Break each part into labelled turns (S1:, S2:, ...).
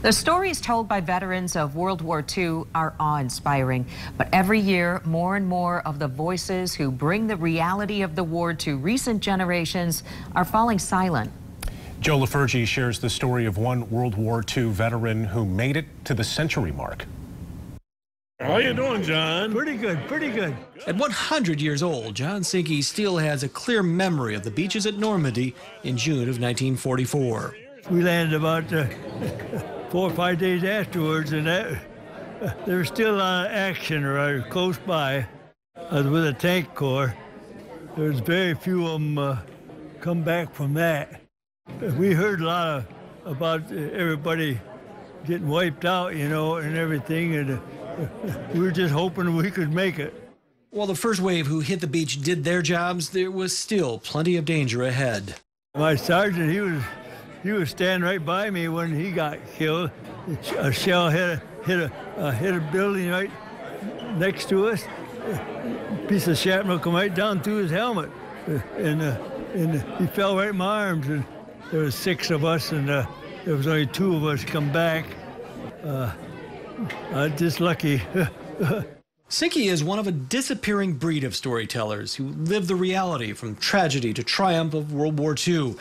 S1: The stories told by veterans of World War II are awe-inspiring, but every year more and more of the voices who bring the reality of the war to recent generations are falling silent.
S2: Joe LaFurgey shares the story of one World War II veteran who made it to the century mark.
S3: How you doing, John?
S4: Pretty good, pretty good.
S5: At 100 years old, John Sinke still has a clear memory of the beaches at Normandy in June of 1944.
S4: We landed about uh, four or five days afterwards, and that, uh, there was still a lot of action right close by. I was with a tank corps. There was very few of them uh, come back from that. We heard a lot of, about everybody getting wiped out, you know, and everything, and uh, we were just hoping we could make it.
S5: While the first wave who hit the beach did their jobs, there was still plenty of danger ahead.
S4: My sergeant, he was he was standing right by me when he got killed. A shell hit a hit a uh, hit a building right next to us. A piece of shrapnel come right down through his helmet, and uh, and he fell right in my arms. And there was six of us, and uh, there was only two of us come back. Uh, I'm just lucky.
S5: Sinke is one of a disappearing breed of storytellers who live the reality from tragedy to triumph of World War II.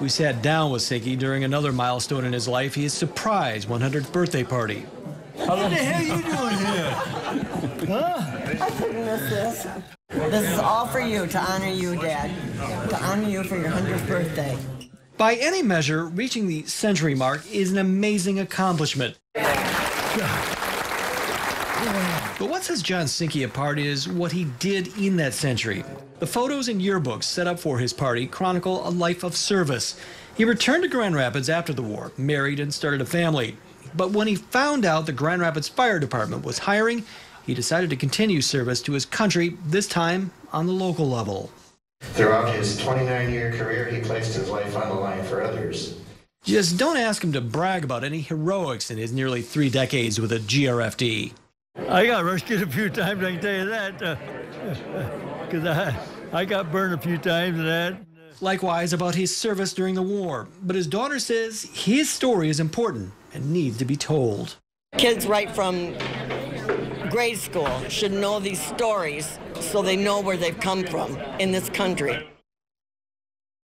S5: We sat down with Sinke during another milestone in his life, his surprise 100th birthday party.
S4: What the hell are you doing here?
S6: Huh? I couldn't miss this. This is all for you, to honor you, Dad. To honor you for your 100th birthday.
S5: By any measure, reaching the century mark is an amazing accomplishment. But what sets John Sinke apart is what he did in that century. The photos and yearbooks set up for his party chronicle a life of service. He returned to Grand Rapids after the war, married, and started a family. But when he found out the Grand Rapids Fire Department was hiring, he decided to continue service to his country, this time on the local level.
S7: Throughout his 29 year career, he placed his life on the line for others.
S5: Just don't ask him to brag about any heroics in his nearly three decades with a GRFD.
S4: I got rescued a few times, I can tell you that. Because uh, I, I got burned a few times and that.
S5: Likewise about his service during the war. But his daughter says his story is important and needs to be told.
S6: Kids right from grade school should know these stories so they know where they've come from in this country.